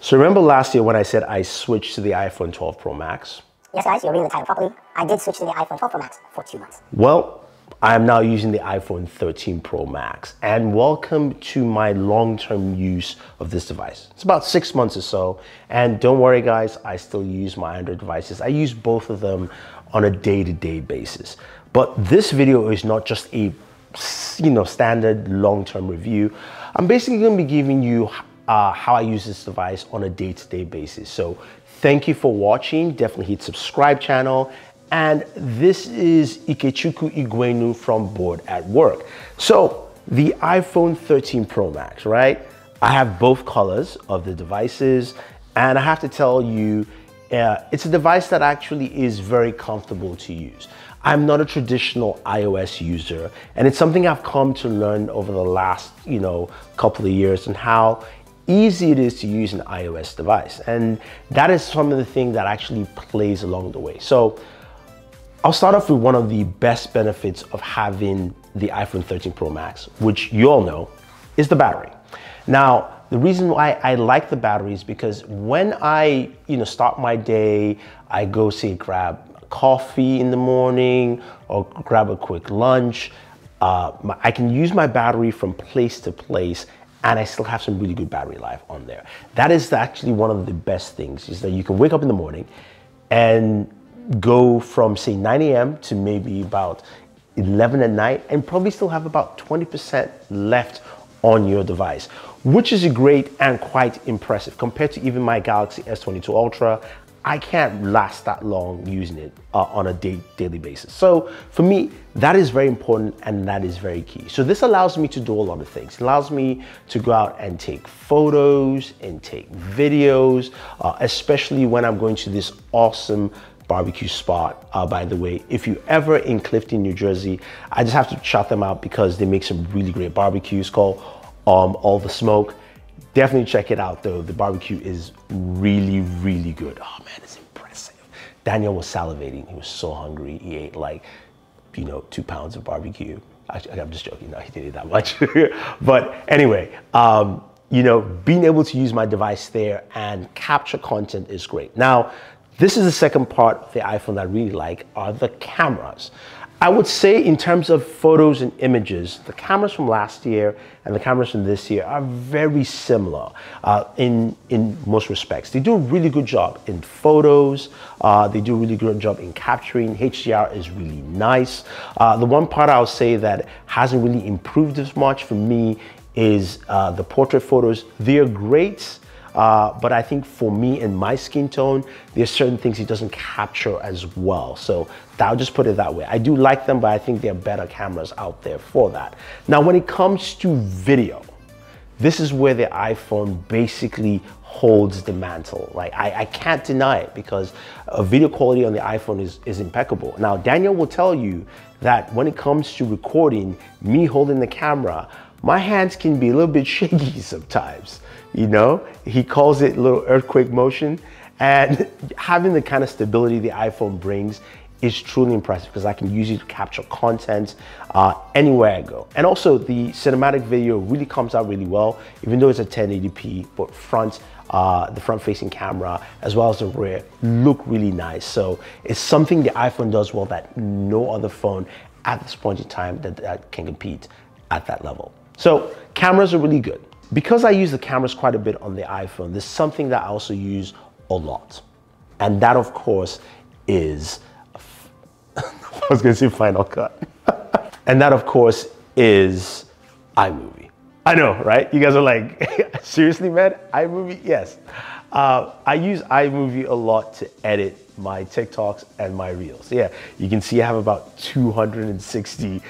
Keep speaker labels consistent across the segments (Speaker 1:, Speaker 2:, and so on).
Speaker 1: So remember last year when I said I switched to the iPhone 12 Pro Max?
Speaker 2: Yes, guys, you're reading the title properly. I did switch to the iPhone 12 Pro Max for two months.
Speaker 1: Well, I am now using the iPhone 13 Pro Max and welcome to my long-term use of this device. It's about six months or so. And don't worry guys, I still use my Android devices. I use both of them on a day-to-day -day basis. But this video is not just a you know, standard long-term review. I'm basically gonna be giving you uh, how I use this device on a day-to-day -day basis. So thank you for watching. Definitely hit subscribe channel. And this is Ikechukwu Igwenu from Bored at Work. So the iPhone 13 Pro Max, right? I have both colors of the devices and I have to tell you, uh, it's a device that actually is very comfortable to use. I'm not a traditional iOS user and it's something I've come to learn over the last, you know, couple of years and how easy it is to use an iOS device. And that is some of the thing that actually plays along the way. So I'll start off with one of the best benefits of having the iPhone 13 Pro Max, which you all know is the battery. Now, the reason why I like the battery is because when I, you know, start my day, I go say grab coffee in the morning or grab a quick lunch, uh, I can use my battery from place to place and I still have some really good battery life on there. That is actually one of the best things is that you can wake up in the morning and go from say 9 a.m. to maybe about 11 at night and probably still have about 20% left on your device, which is great and quite impressive compared to even my Galaxy S22 Ultra. I can't last that long using it uh, on a day, daily basis. So for me, that is very important and that is very key. So this allows me to do a lot of things. It allows me to go out and take photos and take videos, uh, especially when I'm going to this awesome barbecue spot, uh, by the way. If you're ever in Clifton, New Jersey, I just have to shout them out because they make some really great barbecues called um, All the Smoke. Definitely check it out though. The barbecue is really, really good. Oh man, it's impressive. Daniel was salivating. He was so hungry. He ate like, you know, two pounds of barbecue. Actually, I'm just joking. No, he didn't eat that much. but anyway, um, you know, being able to use my device there and capture content is great. Now, this is the second part of the iPhone that I really like are the cameras. I would say in terms of photos and images, the cameras from last year and the cameras from this year are very similar uh, in, in most respects. They do a really good job in photos. Uh, they do a really good job in capturing. HDR is really nice. Uh, the one part I'll say that hasn't really improved as much for me is uh, the portrait photos. They're great. Uh, but I think for me and my skin tone, there's certain things it doesn't capture as well. So I'll just put it that way. I do like them, but I think there are better cameras out there for that. Now, when it comes to video, this is where the iPhone basically holds the mantle. Like I, I can't deny it because a video quality on the iPhone is, is impeccable. Now, Daniel will tell you that when it comes to recording, me holding the camera, my hands can be a little bit shaky sometimes. You know, he calls it little earthquake motion. And having the kind of stability the iPhone brings is truly impressive because I can use it to capture content uh, anywhere I go. And also the cinematic video really comes out really well, even though it's a 1080p, but front, uh, the front facing camera, as well as the rear look really nice. So it's something the iPhone does well that no other phone at this point in time that, that can compete at that level. So cameras are really good. Because I use the cameras quite a bit on the iPhone, there's something that I also use a lot. And that of course is, I was gonna say Final Cut. and that of course is iMovie. I know, right? You guys are like, seriously, man? iMovie? Yes. Uh, I use iMovie a lot to edit my TikToks and my Reels. Yeah, you can see I have about 260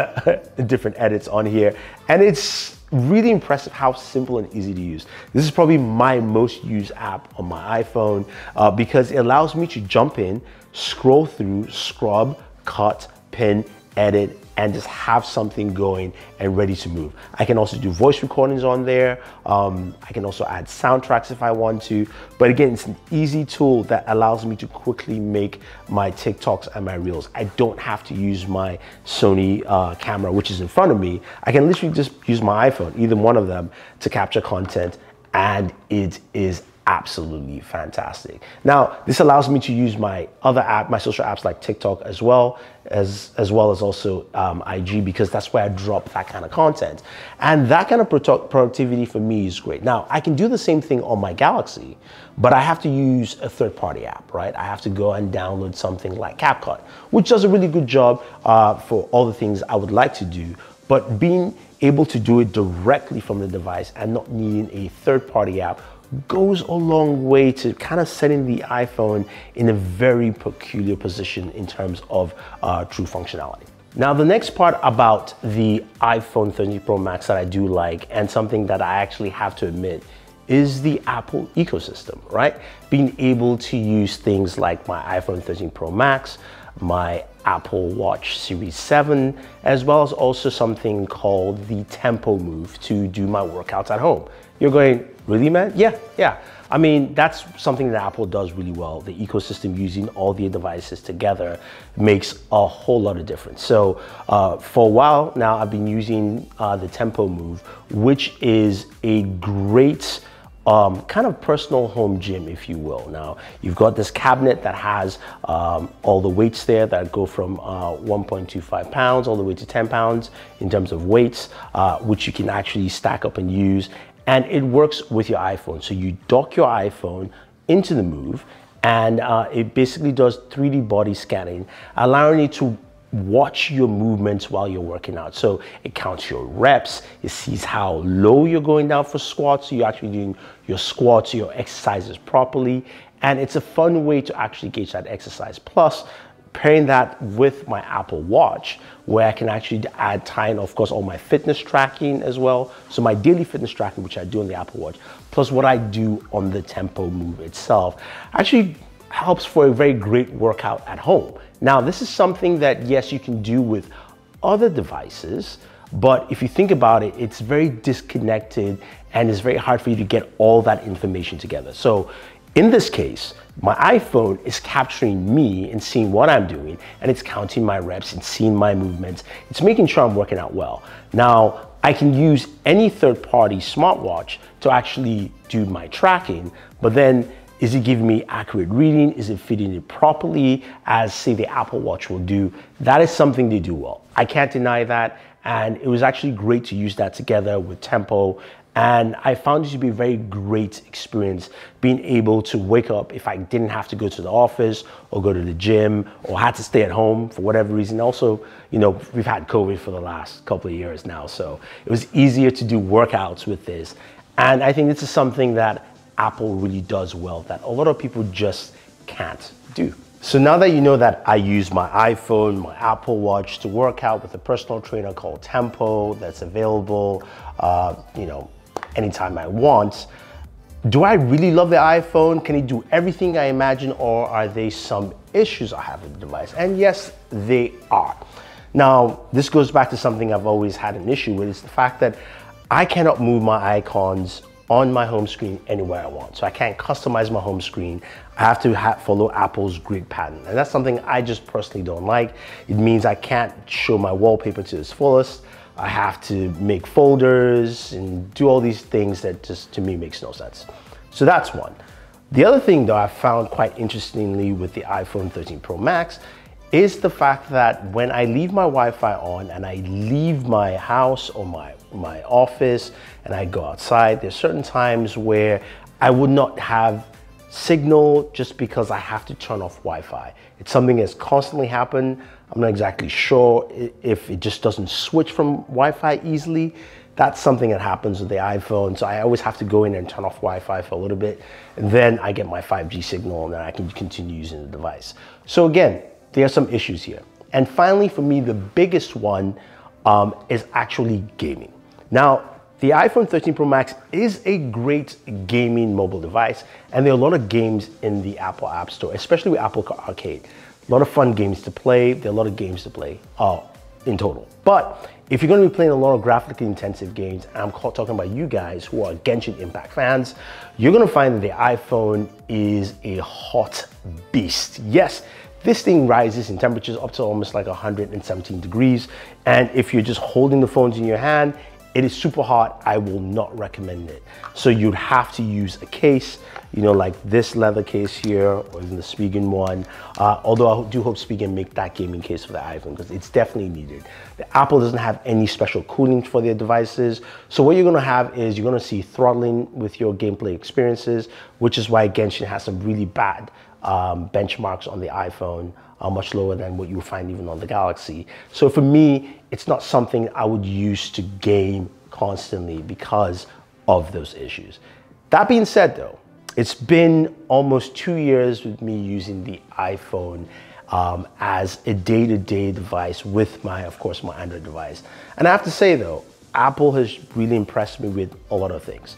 Speaker 1: different edits on here. And it's really impressive how simple and easy to use. This is probably my most used app on my iPhone uh, because it allows me to jump in, scroll through, scrub, cut, pin, edit, and just have something going and ready to move. I can also do voice recordings on there. Um, I can also add soundtracks if I want to. But again, it's an easy tool that allows me to quickly make my TikToks and my Reels. I don't have to use my Sony uh, camera, which is in front of me. I can literally just use my iPhone, either one of them, to capture content and it is absolutely fantastic. Now, this allows me to use my other app, my social apps like TikTok as well, as, as well as also um, IG because that's where I drop that kind of content. And that kind of productivity for me is great. Now, I can do the same thing on my Galaxy, but I have to use a third party app, right? I have to go and download something like CapCut, which does a really good job uh, for all the things I would like to do. But being able to do it directly from the device and not needing a third party app goes a long way to kind of setting the iPhone in a very peculiar position in terms of uh, true functionality. Now, the next part about the iPhone 13 Pro Max that I do like, and something that I actually have to admit, is the Apple ecosystem, right? Being able to use things like my iPhone 13 Pro Max, my Apple Watch Series 7, as well as also something called the Tempo Move to do my workouts at home. You're going, really, man? Yeah, yeah. I mean, that's something that Apple does really well. The ecosystem using all the devices together makes a whole lot of difference. So uh, for a while now, I've been using uh, the Tempo Move, which is a great um, kind of personal home gym, if you will. Now, you've got this cabinet that has um, all the weights there that go from uh, 1.25 pounds all the way to 10 pounds in terms of weights, uh, which you can actually stack up and use. And it works with your iPhone. So you dock your iPhone into the Move, and uh, it basically does 3D body scanning, allowing you to watch your movements while you're working out. So it counts your reps, it sees how low you're going down for squats, so you're actually doing your squats, your exercises properly, and it's a fun way to actually gauge that exercise. Plus, pairing that with my Apple Watch, where I can actually add tying, of course, all my fitness tracking as well. So my daily fitness tracking, which I do on the Apple Watch, plus what I do on the Tempo Move itself, actually helps for a very great workout at home. Now, this is something that, yes, you can do with other devices, but if you think about it, it's very disconnected and it's very hard for you to get all that information together. So in this case, my iPhone is capturing me and seeing what I'm doing, and it's counting my reps and seeing my movements. It's making sure I'm working out well. Now, I can use any third party smartwatch to actually do my tracking, but then is it giving me accurate reading? Is it fitting it properly as say the Apple Watch will do? That is something they do well. I can't deny that. And it was actually great to use that together with Tempo. And I found it to be a very great experience being able to wake up if I didn't have to go to the office or go to the gym or had to stay at home for whatever reason. Also, you know, we've had COVID for the last couple of years now. So it was easier to do workouts with this. And I think this is something that Apple really does well that a lot of people just can't do. So now that you know that I use my iPhone, my Apple Watch to work out with a personal trainer called Tempo that's available, uh, you know, anytime I want, do I really love the iPhone? Can it do everything I imagine or are there some issues I have with the device? And yes, they are. Now, this goes back to something I've always had an issue with, is the fact that I cannot move my icons on my home screen anywhere I want. So I can't customize my home screen. I have to ha follow Apple's grid pattern. And that's something I just personally don't like. It means I can't show my wallpaper to its fullest. I have to make folders and do all these things that just to me makes no sense. So that's one. The other thing though I found quite interestingly with the iPhone 13 Pro Max is the fact that when I leave my Wi-Fi on and I leave my house or my, my office and I go outside, there's certain times where I would not have signal just because I have to turn off Wi-Fi. It's something that's constantly happened. I'm not exactly sure if it just doesn't switch from Wi-Fi easily. That's something that happens with the iPhone. So I always have to go in and turn off Wi-Fi for a little bit. And then I get my 5G signal and then I can continue using the device. So again, there are some issues here. And finally, for me, the biggest one um, is actually gaming. Now, the iPhone 13 Pro Max is a great gaming mobile device, and there are a lot of games in the Apple App Store, especially with Apple Arcade. A lot of fun games to play. There are a lot of games to play uh, in total. But if you're going to be playing a lot of graphically intensive games, and I'm talking about you guys who are Genshin Impact fans, you're going to find that the iPhone is a hot beast. Yes, this thing rises in temperatures up to almost like 117 degrees. And if you're just holding the phones in your hand, it is super hot. I will not recommend it. So you'd have to use a case. You know, like this leather case here or even the Spigen one. Uh, although I do hope Spigen make that gaming case for the iPhone because it's definitely needed. The Apple doesn't have any special cooling for their devices. So what you're gonna have is you're gonna see throttling with your gameplay experiences, which is why Genshin has some really bad um, benchmarks on the iPhone, uh, much lower than what you find even on the Galaxy. So for me, it's not something I would use to game constantly because of those issues. That being said though, it's been almost two years with me using the iPhone um, as a day-to-day device with my, of course, my Android device. And I have to say though, Apple has really impressed me with a lot of things.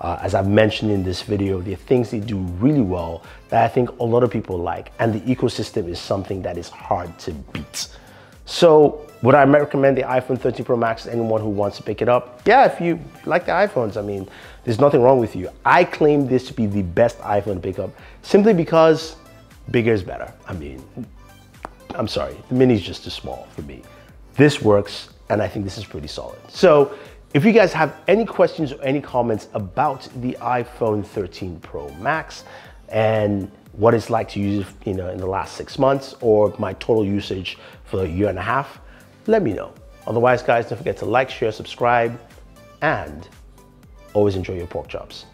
Speaker 1: Uh, as I've mentioned in this video, the things they do really well that I think a lot of people like, and the ecosystem is something that is hard to beat. So would I recommend the iPhone 13 Pro Max to anyone who wants to pick it up? Yeah, if you like the iPhones, I mean, there's nothing wrong with you. I claim this to be the best iPhone pickup simply because bigger is better. I mean, I'm sorry, the mini is just too small for me. This works, and I think this is pretty solid. So if you guys have any questions or any comments about the iPhone 13 Pro Max and what it's like to use it you know, in the last six months or my total usage for a year and a half, let me know. Otherwise, guys, don't forget to like, share, subscribe, and always enjoy your pork chops.